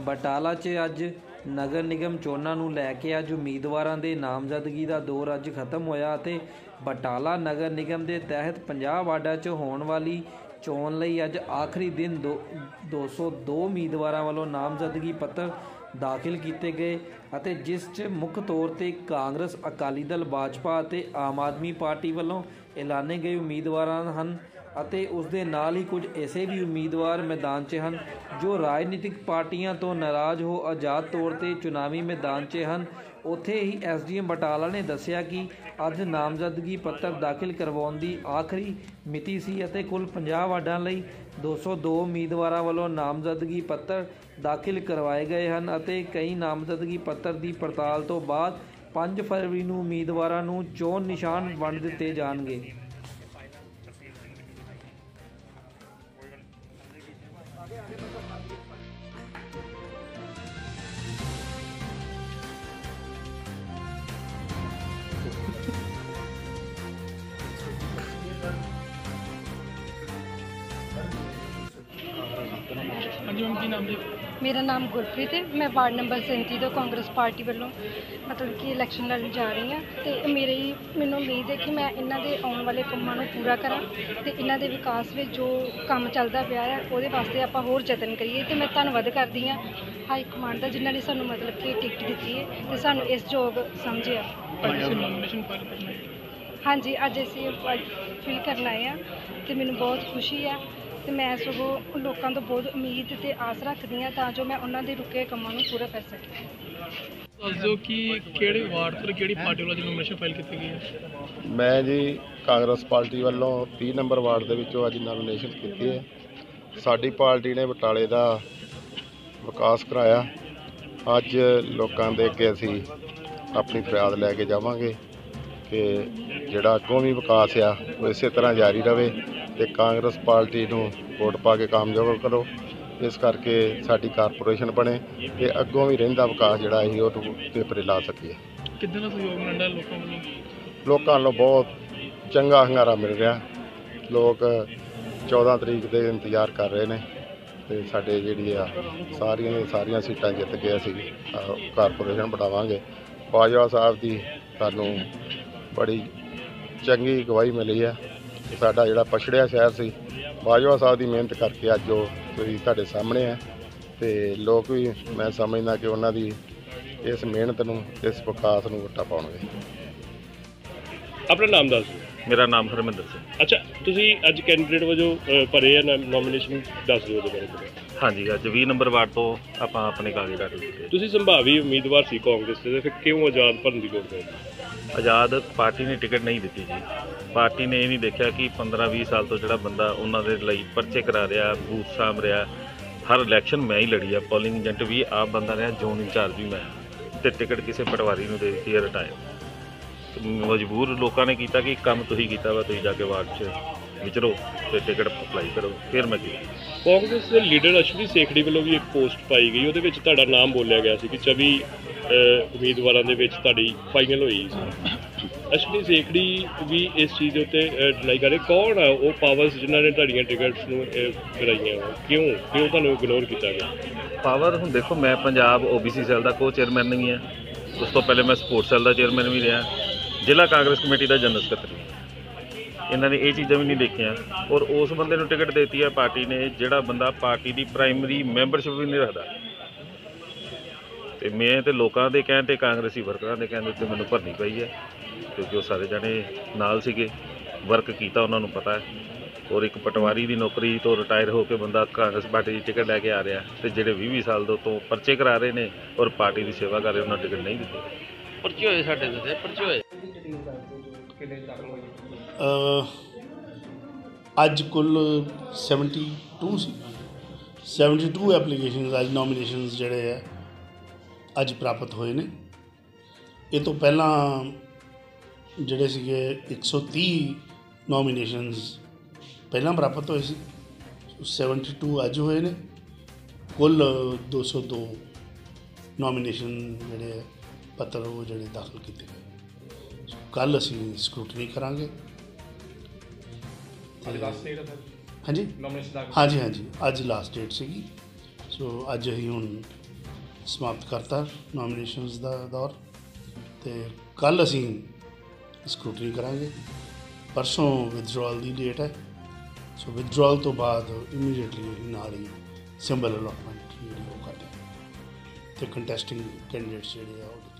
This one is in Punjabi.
ਬਟਾਲਾ 'ਚ ਅੱਜ ਨਗਰ ਨਿਗਮ ਚੋਣਾਂ ਨੂੰ ਲੈ ਕੇ ਅੱਜ ਉਮੀਦਵਾਰਾਂ ਦੇ ਨਾਮਜ਼ਦਗੀ ਦਾ ਦੌਰ ਅੱਜ ਖਤਮ ਹੋਇਆ ਅਤੇ ਬਟਾਲਾ ਨਗਰ ਨਿਗਮ ਦੇ ਤਹਿਤ 50 ਵਾਰਡਾਂ 'ਚ ਹੋਣ ਵਾਲੀ ਚੋਣ ਲਈ ਅੱਜ ਆਖਰੀ ਦਿਨ ਦੋ- 202 ਉਮੀਦਵਾਰਾਂ ਵੱਲੋਂ ਨਾਮਜ਼ਦਗੀ ਪੱਤਰ ਦਾਖਲ ਕੀਤੇ ਗਏ ਅਤੇ ਜਿਸ 'ਚ ਮੁੱਖ ਤੌਰ ਤੇ ਕਾਂਗਰਸ, ਅਕਾਲੀ ਦਲ, ਭਾਜਪਾ ਅਤੇ ਆਮ ਆਦਮੀ ਪਾਰਟੀ ਵੱਲੋਂ ਐਲਾਨੇ ਗਏ ਉਮੀਦਵਾਰਾਂ ਹਨ। ਅਤੇ ਉਸ ਦੇ ਨਾਲ ਹੀ ਕੁਝ ਐਸੇ ਵੀ ਉਮੀਦਵਾਰ ਮੈਦਾਨ 'ਚ ਹਨ ਜੋ ਰਾਜਨੀਤਿਕ ਪਾਰਟੀਆਂ ਤੋਂ ਨਾਰਾਜ਼ ਹੋ ਆਜ਼ਾਦ ਤੌਰ ਤੇ ਚੁਣਾਵੀ ਮੈਦਾਨ 'ਚ ਹਨ। ਉੱਥੇ ਹੀ ਐਸਡੀਐਮ ਬਟਾਲਾ ਨੇ ਦੱਸਿਆ ਕਿ ਅੱਜ ਨਾਮਜ਼ਦਗੀ ਪੱਤਰ ਦਾਖਲ ਕਰਵਾਉਣ ਦੀ ਆਖਰੀ ਮਿਤੀ ਸੀ ਅਤੇ ਕੁੱਲ 50 ਵਾਰਡਾਂ ਲਈ 202 ਉਮੀਦਵਾਰਾਂ ਵੱਲੋਂ ਨਾਮਜ਼ਦਗੀ ਪੱਤਰ ਦਾਖਲ ਕਰਵਾਏ ਗਏ ਹਨ ਅਤੇ ਕਈ ਨਾਮਜ਼ਦਗੀ ਪੱਤਰ ਦੀ ਪੜਤਾਲ ਤੋਂ ਬਾਅਦ 5 ਫਰਵਰੀ ਨੂੰ ਉਮੀਦਵਾਰਾਂ ਨੂੰ ਚੋਣ ਨਿਸ਼ਾਨ ਵੰਡ ਦਿੱਤੇ ਜਾਣਗੇ। ਮੈਮ ਕੀ ਨਾਮ ਜੀ? ਮੇਰਾ ਨਾਮ ਗੁਰਪ੍ਰੀਤ ਹੈ। ਮੈਂ ਵਾਰਡ ਨੰਬਰ 37 ਤੋਂ ਕਾਂਗਰਸ ਪਾਰਟੀ ਵੱਲੋਂ ਮਤਲਬ ਕਿ ਇਲੈਕਸ਼ਨ ਲੜਨ ਜਾ ਰਹੀ ਹਾਂ ਤੇ ਮੇਰੇ ਮੈਨੂੰ ਉਮੀਦ ਹੈ ਕਿ ਮੈਂ ਇਹਨਾਂ ਦੇ ਆਉਣ ਵਾਲੇ ਕੰਮਾਂ ਨੂੰ ਪੂਰਾ ਕਰਾਂ ਤੇ ਇਹਨਾਂ ਦੇ ਵਿਕਾਸ ਵਿੱਚ ਜੋ ਕੰਮ ਚੱਲਦਾ ਪਿਆ ਹੈ ਉਹਦੇ ਵਾਸਤੇ ਆਪਾਂ ਹੋਰ ਯਤਨ ਕਰੀਏ ਤੇ ਮੈਂ ਧੰਨਵਾਦ ਕਰਦੀ ਹਾਂ ਹਾਈ ਕਮਾਂਡ ਦਾ ਜਿਨ੍ਹਾਂ ਨੇ ਸਾਨੂੰ ਮਤਲਬ ਕਿ ਟਿਕਟ ਦਿੱਤੀ ਹੈ ਤੇ ਸਾਨੂੰ ਇਸ ਯੋਗ ਸਮਝਿਆ। ਹੈ। ਹਾਂਜੀ ਅੱਜ ਅਸੀਂ ਫਿਲ ਕਰਨ ਆਏ ਆ ਤੇ ਮੈਨੂੰ ਬਹੁਤ ਖੁਸ਼ੀ ਆ ਤੇ ਮੈਂ ਸਗੋਂ ਲੋਕਾਂ ਤੋਂ ਬਹੁਤ ਉਮੀਦ ਤੇ ਆਸ ਰੱਖਦੀ ਆ ਤਾਂ ਜੋ ਮੈਂ ਉਹਨਾਂ ਦੇ ਰੁਕੇ ਕੰਮਾਂ ਨੂੰ ਪੂਰਾ ਕਰ ਸਕਾਂ। ਦੱਸ ਕਿ ਕਿਹੜੇ ਵਾਰਡ ਤੋਂ ਕਿਹੜੀ ਪਾਰਟੀ ਵੱਲੋਂ ਨੋਮੀਨੇਸ਼ਨ ਫਾਈਲ ਕੀਤੀ ਗਈ ਹੈ? ਮੈਂ ਜੀ ਕਾਂਗਰਸ ਪਾਰਟੀ ਵੱਲੋਂ 30 ਨੰਬਰ ਵਾਰਡ ਦੇ ਵਿੱਚੋਂ ਅੱਜ ਨਾਮੀਨੇਸ਼ਨ ਕੀਤੀ ਹੈ। ਸਾਡੀ ਪਾਰਟੀ ਨੇ ਬਟਾਲੇ ਦਾ ਵਿਕਾਸ ਕਰਾਇਆ। ਅੱਜ ਲੋਕਾਂ ਦੇ ਅੱਗੇ ਅਸੀਂ ਆਪਣੀ ਫਰਿਆਦ ਲੈ ਕੇ ਜਾਵਾਂਗੇ ਕਿ ਜਿਹੜਾ ਅੱਗੋਂ ਵੀ ਵਿਕਾਸ ਆ ਉਹ ਇਸੇ ਤਰ੍ਹਾਂ ਜਾਰੀ ਰਵੇ। ਤੇ ਕਾਂਗਰਸ ਪਾਰਟੀ ਨੂੰ ਵੋਟ ਪਾ ਕੇ ਕਾਮਯਾਬ ਕਰੋ। ਇਸ ਕਰਕੇ ਸਾਡੀ ਕਾਰਪੋਰੇਸ਼ਨ ਬਣੇ ਤੇ ਅੱਗੋਂ ਵੀ ਰਹਿੰਦਾ ਵਿਕਾਸ ਜਿਹੜਾ ਅਸੀਂ ਉਹ ਪੇਪਰੇ ਲਾ ਸਕੀਏ ਕਿੱਦਾਂ ਦਾ ਸਹਿਯੋਗ ਮਿਲਦਾ ਲੋਕਾਂ ਵੱਲੋਂ? ਲੋਕਾਂ ਨੂੰ ਬਹੁਤ ਚੰਗਾ ਹੰਗਾਰਾ ਮਿਲ ਰਿਹਾ। ਲੋਕ 14 ਤਰੀਕ ਦੇ ਇੰਤਜ਼ਾਰ ਕਰ ਰਹੇ ਨੇ ਤੇ ਸਾਡੇ ਜਿਹੜੀ ਆ ਸਾਰੀਆਂ ਦੀਆਂ ਸਾਰੀਆਂ ਸੀਟਾਂ ਜਿੱਤ ਕੇ ਅਸੀਂ ਕਾਰਪੋਰੇਸ਼ਨ ਬਣਾਵਾਂਗੇ। ਬਾਜਵਾ ਸਾਹਿਬ ਦੀ ਸਾਨੂੰ ਬੜੀ ਚੰਗੀ ਗਵਾਹੀ ਮਿਲੀ ਹੈ। ਕਿ ਸਾਡਾ ਜਿਹੜਾ ਪਛੜਿਆ ਸ਼ਹਿਰ ਸੀ ਬਾਜਵਾ ਸਾਹਿਬ ਦੀ ਮਿਹਨਤ ਕਰਕੇ ਅੱਜ ਉਹ ਤੁਸੀਂ ਤੁਹਾਡੇ ਸਾਹਮਣੇ ਹੈ ਤੇ ਲੋਕ ਵੀ ਮੈਂ ਸਮਝਦਾ ਕਿ ਉਹਨਾਂ ਦੀ ਇਸ ਮਿਹਨਤ ਨੂੰ ਇਸ ਵਿਕਾਸ ਨੂੰ ਵੋਟਾਂ ਪਾਉਣਗੇ। ਆਪਣਾ ਨਾਮ ਦੱਸ ਦਿਓ। ਮੇਰਾ ਨਾਮ ਹਰਮਿੰਦਰ ਸਿੰਘ। ਅੱਛਾ ਤੁਸੀਂ ਅੱਜ ਕੈਂਡੀਡੇਟ ਵਜੋਂ ਅ, ਭਰੇ ਆ ਨੋਮੀਨੇਸ਼ਨ ਦੱਸ ਦਿਓ ਉਹਦੇ ਬਾਰੇ ਥੋੜ੍ਹਾ। ਹਾਂਜੀ ਅੱਜ 20 ਨੰਬਰ ਵਾਰਡ ਤੋਂ ਆਪਾਂ ਆਪਣੇ ਕਾਗਜ਼ ਕੀਤੇ ਤੁਸੀਂ ਸੰਭਾਵੀ ਉਮੀਦਵਾਰ ਸੀ ਕਾਂਗਰਸ ਦੇ ਤੇ ਫਿਰ ਕਿਉਂ ਆਜ਼ਾਦ ਭਰਨ ਦੀ ਲੋੜ ਪਈ ਆਜ਼ਾਦ ਪਾਰਟੀ ਨੇ ਟਿਕਟ ਨਹੀਂ ਦਿੱਤੀ ਜੀ। ਪਾਰਟੀ ਨੇ ਇਹ ਨਹੀਂ ਦੇਖਿਆ ਕਿ 15-20 ਸਾਲ ਤੋਂ ਜਿਹੜਾ ਬੰਦਾ ਉਹਨਾਂ ਦੇ ਲਈ ਪਰਚੇ ਕਰਾ ਰਿਹਾ, ਬੂਥ ਸਾਂਭ ਰਿਹਾ, ਹਰ ਇਲੈਕਸ਼ਨ ਮੈਂ ਹੀ ਲੜੀ ਆ ਪੋਲਿੰਗ ਏਜੰਟ ਵੀ ਆਪ ਬੰਦਾ ਰਿਹਾ, ਜ਼ੋਨ ਇੰਚਾਰਜ ਵੀ ਮੈਂ। ਤੇ ਟਿਕਟ ਕਿਸੇ ਪਟਵਾਰੀ ਨੂੰ ਦੇ ਦਿੱਤੀ ਹੈ ਰਿਟਾਇਰ। ਮਜਬੂਰ ਲੋਕਾਂ ਨੇ ਕੀਤਾ ਕਿ ਕੰਮ ਤੁਸੀਂ ਕੀਤਾ ਵਾ, ਤੁਸੀਂ ਜਾ ਕੇ ਵਾਰਡ 'ਚ ਵਿਚਰੋ ਤੇ ਟਿਕਟ ਅਪਲਾਈ ਕਰੋ ਫਿਰ ਮੈਂ ਕੀਤਾ ਕਾਂਗਰਸ ਦੇ ਲੀਡਰ ਅਸ਼ਵਨੀ ਸੇਖੜੀ ਵੱਲੋਂ ਵੀ ਇੱਕ ਪੋਸਟ ਪਾਈ ਗਈ ਉਹਦੇ ਵਿੱਚ ਤੁਹਾਡਾ ਨਾਮ ਬੋਲਿਆ ਗਿਆ ਸੀ ਕਿ 24 ਅ, ਉਮੀਦਵਾਰਾਂ ਦੇ ਵਿੱਚ ਤੁਹਾਡੀ ਫਾਈਨਲ ਹੋਈ ਸੀ। ਅਸ਼ਵਨੀ ਸੇਖੜੀ ਵੀ ਇਸ ਚੀਜ਼ ਦੇ ਉੱਤੇ ਡਿਨਾਈ ਕਰ ਕੌਣ ਆ ਉਹ ਪਾਵਰਸ ਜਿਨ੍ਹਾਂ ਨੇ ਤੁਹਾਡੀਆਂ ਟਿਕਟਸ ਨੂੰ ਕਰਾਈਆਂ? ਕਿਉਂ? ਕਿਉਂ ਤੁਹਾਨੂੰ ਇਗਨੋਰ ਕੀਤਾ ਗਿਆ? ਪਾਵਰ ਹੁਣ ਦੇਖੋ ਮੈਂ ਪੰਜਾਬ ਓਬੀਸੀ ਸੈੱਲ ਦਾ ਕੋ ਚੇਅਰਮੈਨ ਨਹੀਂ ਹੈ। ਉਸ ਤੋਂ ਪਹਿਲੇ ਮੈਂ ਸਪੋਰਟਸ ਸੈੱਲ ਦਾ ਚੇਅਰਮੈਨ ਵੀ ਰਿਹਾ। ਜ਼ਿਲ੍ਹਾ ਕਾਂਗਰਸ ਕਮੇਟੀ ਦਾ ਜਨਰਲ ਸਕੱਤਰ ਇਹਨਾਂ ਨੇ ਇਹ ਚੀਜ਼ਾਂ ਵੀ ਨਹੀਂ ਦੇਖੀਆਂ। ਔਰ ਉਸ ਬੰਦੇ ਨੂੰ ਟਿਕਟ ਦਿੱਤੀ ਹੈ ਪਾਰਟੀ ਨੇ ਜਿਹੜਾ ਬੰਦਾ ਪਾਰਟੀ ਦੀ ਪ੍ਰਾਇਮਰੀ ਮੈਂਬਰਸ਼ਿਪ ਵੀ ਨਹੀਂ ਰੱਖਦਾ। ਤੇ ਮੈਂ ਤੇ ਲੋਕਾਂ ਦੇ ਕਹਿਣ ਤੇ ਕਾਂਗਰਸੀ ਵਰਕਰਾਂ ਦੇ ਕਹਿਣ ਦੇ ਉੱਤੇ ਮੈਨੂੰ ਭਰਨੀ ਪਈ ਹੈ ਕਿਉਂਕਿ ਉਹ ਸਾਰੇ ਜਣੇ ਨਾਲ ਸੀਗੇ ਵਰਕ ਕੀਤਾ ਉਹਨਾਂ ਨੂੰ ਪਤਾ ਹੈ। ਔਰ ਇੱਕ ਪਟਵਾਰੀ ਦੀ ਨੌਕਰੀ ਤੋਂ ਰਿਟਾਇਰ ਹੋ ਕੇ ਬੰਦਾ ਕਾਂਗਰਸ ਪਾਰਟੀ ਦੀ ਟਿਕਟ ਲੈ ਕੇ ਆ ਰਿਹਾ ਤੇ ਜਿਹੜੇ 20 20 ਸਾਲ ਤੋਂ ਤੋਂ ਪਰਚੇ ਕਰਾ ਰਹੇ ਨੇ ਔਰ ਪਾਰਟੀ ਦੀ ਸੇਵਾ ਕਰ ਰਹੇ ਉਹਨਾਂ ਨੂੰ ਟਿਕਟ ਨਹੀਂ ਦਿੱਤੀ। ਪਰਚੇ ਹੋਏ ਸਾਡੇ ਤੇ ਪਰਚੇ ਹੋਏ? ਅੱਜ ਕੁੱਲ 72 ਸੀ। 72 ਐਪਲੀਕੇਸ਼ਨਸ ਅੱਜ ਨੋਮੀਨੇਸ਼ਨਸ ਜਿਹੜੇ ਆ ਅੱਜ ਪ੍ਰਾਪਤ ਹੋਏ ਨੇ। ਇਹ ਤੋਂ ਪਹਿਲਾਂ ਜਿਹੜੇ ਸੀਗੇ 130 ਨੋਮੀਨੇਸ਼ਨਸ ਪਹਿਲਾਂ ਪ੍ਰਾਪਤ ਹੋਏ ਸੀ। 72 ਅੱਜ ਹੋਏ ਨੇ। ਕੁੱਲ 202 ਨੋਮੀਨੇਸ਼ਨ ਜਿਹੜੇ ਆ, ਪੱਤਰ ਉਹ ਜਿਹੜੇ ਦਾਖਲ ਕੀਤੇ ਗਏ। ਕੱਲ ਅਸੀਂ ਸਕਰੂਟਨੀ ਕਰਾਂਗੇ। ਤੇ ਲਾਸਟ ਡੇਟ ਹੈ ਸਰ ਹਾਂਜੀ? ਨੋਮੀਨੇਸ਼ਨ ਦਾ ਹਾਂਜੀ ਹਾਂਜੀ। ਅੱਜ ਲਾਸਟ ਡੇਟ ਸੀਗੀ। ਸੋ ਅੱਜ ਅਸੀਂ ਹੁਣ ਸਮਾਪਤ ਕਰਤਾ ਨੋਮੀਨੇਸ਼ਨਸ ਦਾ ਦੌਰ ਤੇ ਕੱਲ ਅਸੀਂ ਸਕਰੂਟਨੀ ਕਰਾਂਗੇ। ਪਰਸੋਂ ਵਿਦਡਰਾਅਲ ਦੀ ਡੇਟ ਹੈ। ਸੋ ਵਿਦਡਰਾਅਲ ਤੋਂ ਬਾਅਦ ਇਮੀਡੀਏਟਲੀ ਨਾਲ ਹੀ ਸਿੰਬਲ ਅਲੋਟਮੈਂਟ ਜਿਹੜੀ ਉਹ ਕਰਦੇ ਤੇ ਕੰਟੈਸਟਿੰਗ ਕੈਂਡੀਡੇਟਸ ਜਿਹੜੇ ਆ ਉਹ